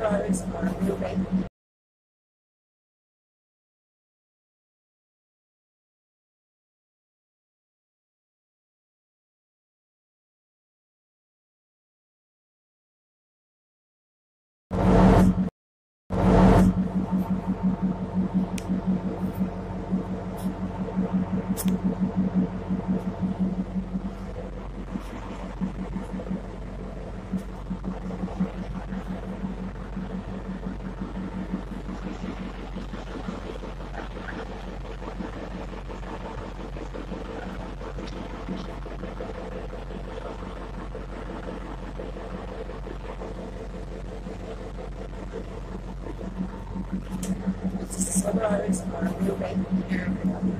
suburbs are moving. Suburbs are moving. seventy-five,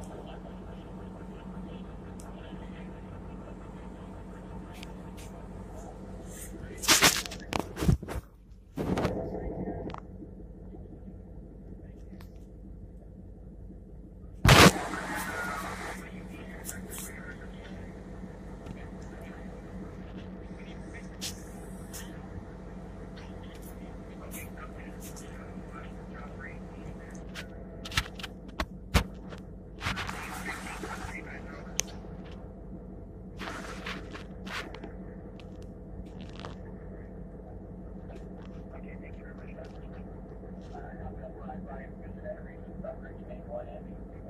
Amen.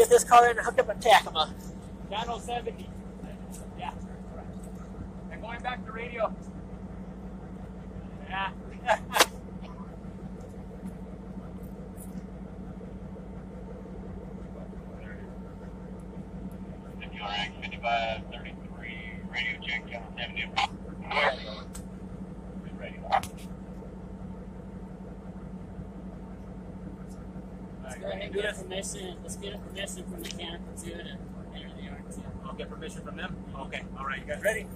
get this car in and hook up a Tacoma. 907 get permission from mechanical two to enter the yard two. I'll get permission from them. Okay. All right. You guys ready?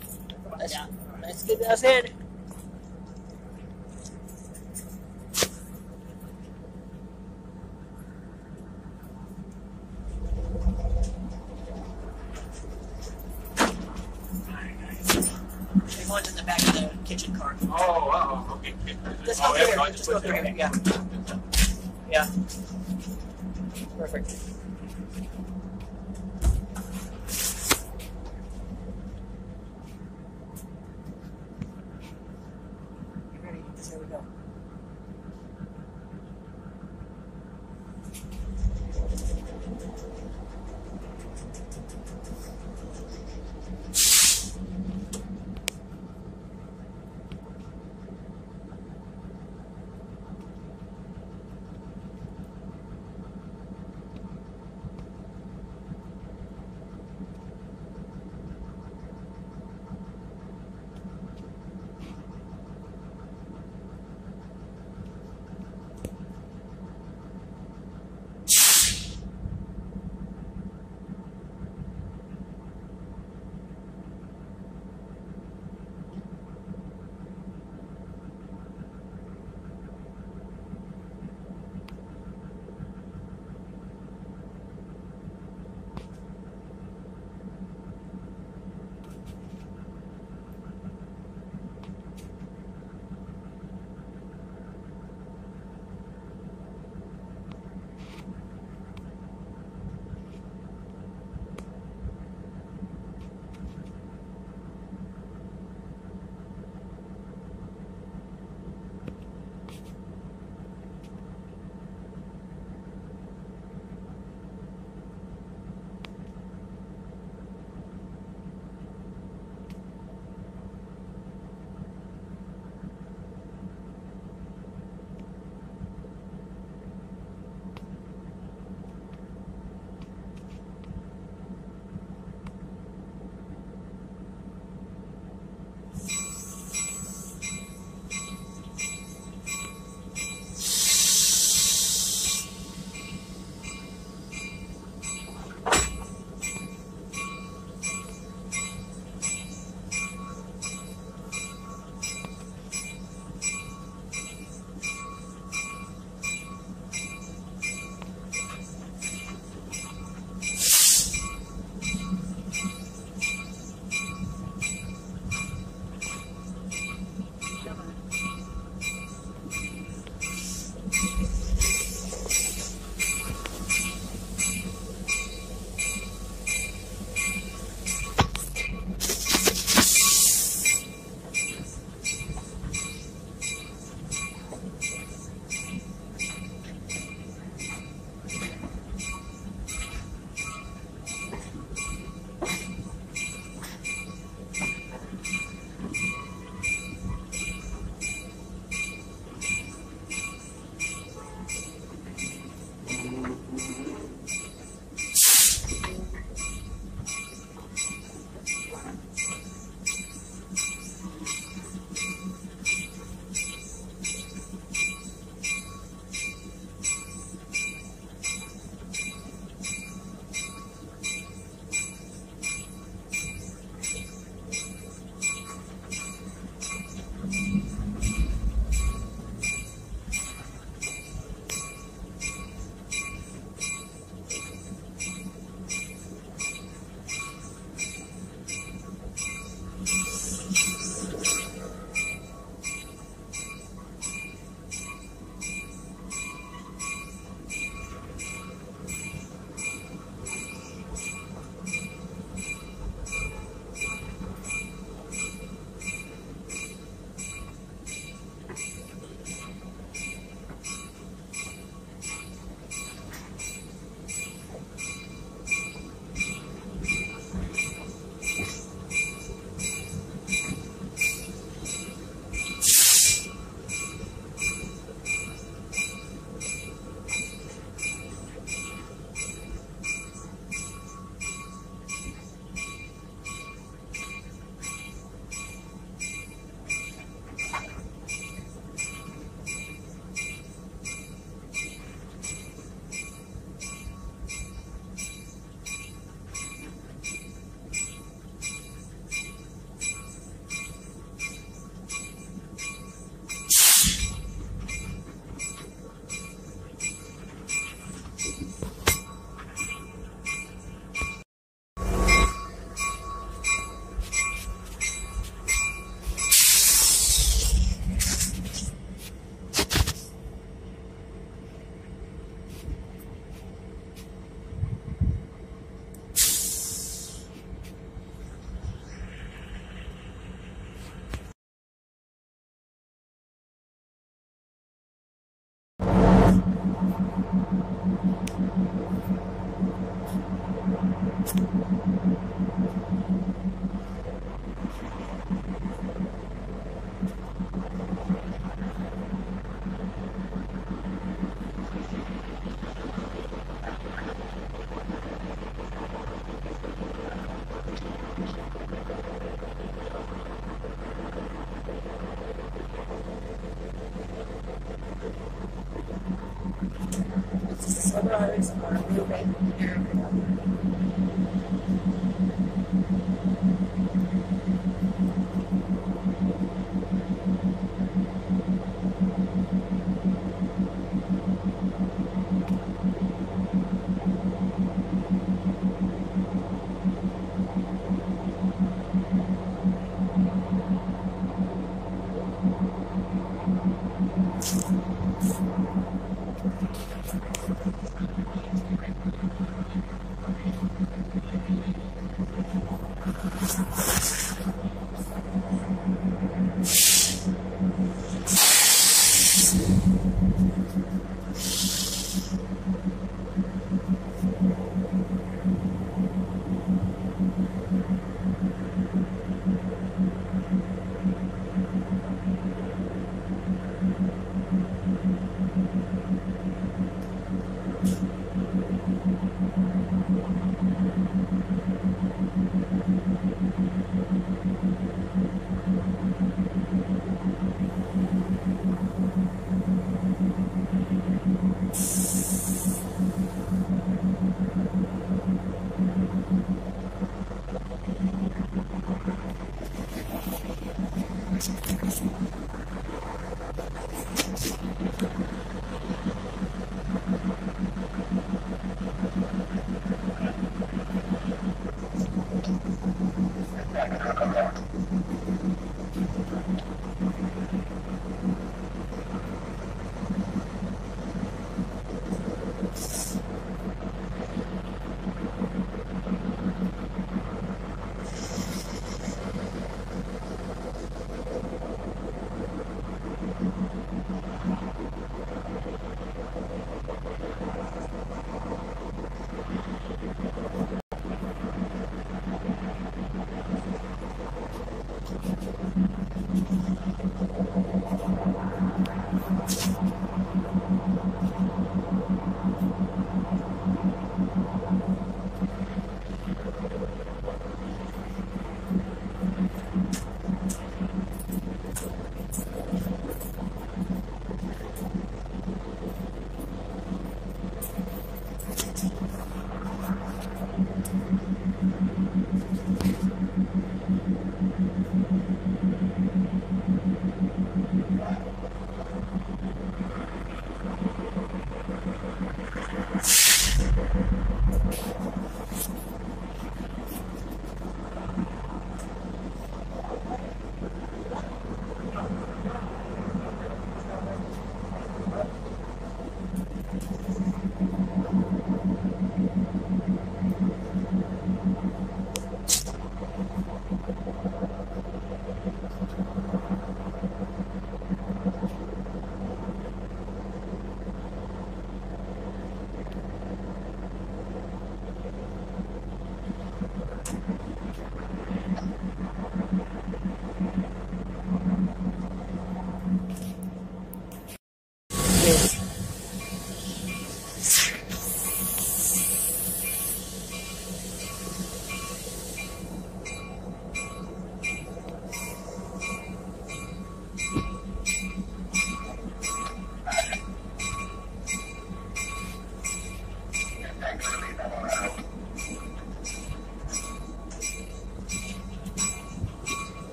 Let's, Yeah. let's get us in. Big one's in the back of the kitchen car. Oh, oh, okay. okay. Just oh, go through yeah, here. I'll Just put go through it here. Yeah. Yeah. Perfect. Ready? Here we go.